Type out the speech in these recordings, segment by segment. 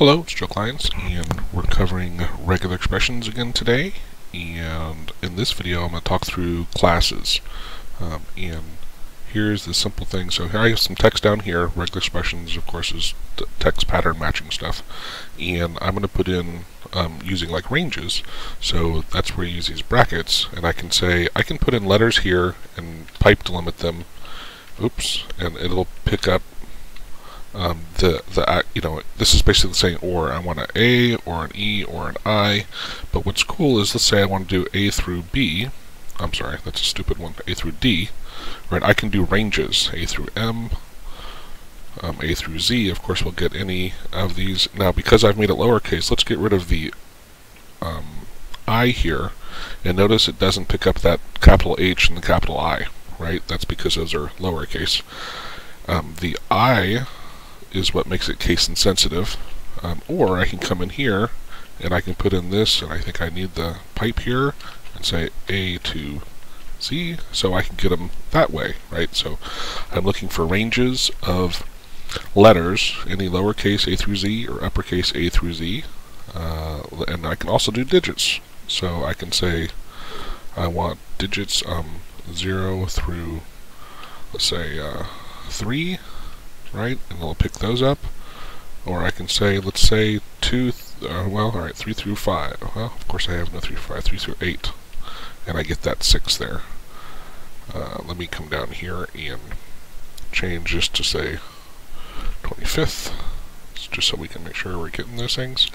Hello, it's Joe Glines, and we're covering regular expressions again today. And in this video, I'm going to talk through classes. Um, and here's the simple thing. So here I have some text down here. Regular expressions, of course, is text pattern matching stuff. And I'm going to put in um, using like ranges. So that's where you use these brackets. And I can say, I can put in letters here and pipe delimit them. Oops. And it'll pick up um, the the you know this is basically saying or I want an A or an E or an I. But what's cool is let's say I want to do A through B. I'm sorry that's a stupid one. A through D. Right I can do ranges. A through M um, A through Z. Of course we'll get any of these. Now because I've made it lowercase let's get rid of the um, I here. And notice it doesn't pick up that capital H and the capital I right? That's because those are lowercase. Um, the I is what makes it case insensitive. Um, or I can come in here and I can put in this, and I think I need the pipe here, and say A to Z, so I can get them that way, right? So I'm looking for ranges of letters, any lowercase a through z or uppercase a through z, uh, and I can also do digits. So I can say I want digits um, 0 through, let's say, uh, 3, right? And it'll pick those up. Or I can say, let's say, 2, uh, well, alright, 3 through 5. Well, of course I have no 3 through 5, 3 through 8. And I get that 6 there. Uh, let me come down here and change this to, say, 25th just so we can make sure we're getting those things.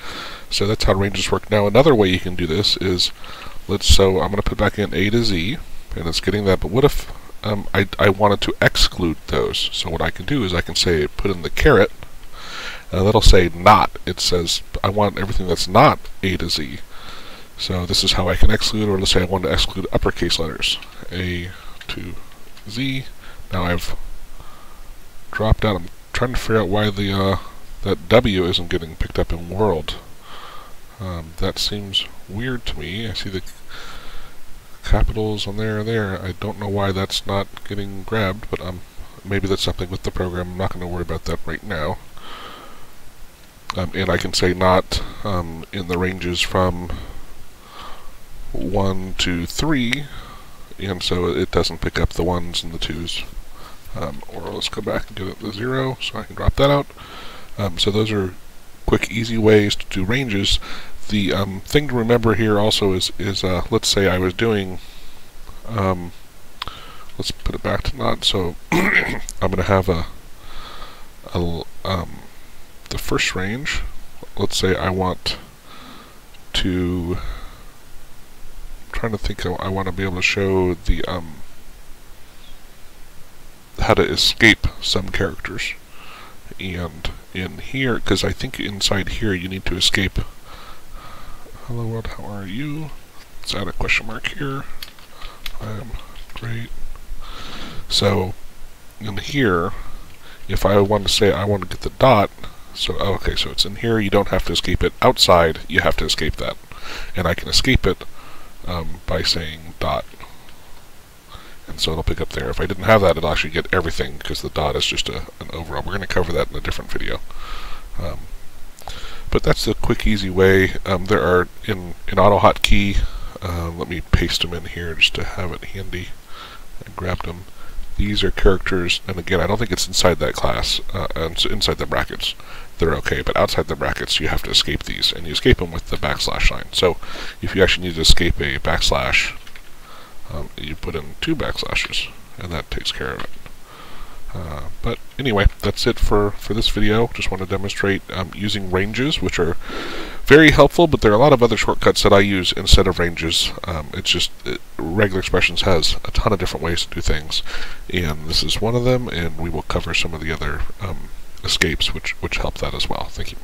So that's how ranges work. Now another way you can do this is, let's, so I'm going to put back in A to Z, and it's getting that, but what if um, I, I wanted to exclude those. So what I can do is I can say put in the caret, and that'll say not. It says I want everything that's not A to Z. So this is how I can exclude, or let's say I want to exclude uppercase letters. A to Z. Now I've dropped out. I'm trying to figure out why the uh, that W isn't getting picked up in world. Um, that seems weird to me. I see the capitals on there and there. I don't know why that's not getting grabbed, but um, maybe that's something with the program. I'm not going to worry about that right now. Um, and I can say not um, in the ranges from 1 to 3, and so it doesn't pick up the 1s and the 2s. Um, or let's go back and give it the 0, so I can drop that out. Um, so those are quick, easy ways to do ranges the um, thing to remember here also is, is uh, let's say I was doing, um, let's put it back to not, so I'm going to have a, a um, the first range, let's say I want to, I'm trying to think, I, I want to be able to show the, um, how to escape some characters. And in here, because I think inside here you need to escape Hello world, how are you? Let's add a question mark here. I'm great. So, in here, if I want to say I want to get the dot, so, oh, okay, so it's in here, you don't have to escape it. Outside, you have to escape that. And I can escape it um, by saying dot. And so it'll pick up there. If I didn't have that, it'll actually get everything, because the dot is just a, an overall. We're going to cover that in a different video. Um, but that's the quick, easy way. Um, there are in in AutoHotkey. Uh, let me paste them in here just to have it handy. I grabbed them. These are characters, and again, I don't think it's inside that class, uh, inside the brackets. They're okay, but outside the brackets, you have to escape these, and you escape them with the backslash sign. So, if you actually need to escape a backslash, um, you put in two backslashes, and that takes care of it. Uh, but anyway, that's it for, for this video. Just want to demonstrate um, using ranges, which are very helpful, but there are a lot of other shortcuts that I use instead of ranges. Um, it's just, it, regular expressions has a ton of different ways to do things, and this is one of them, and we will cover some of the other um, escapes which, which help that as well. Thank you.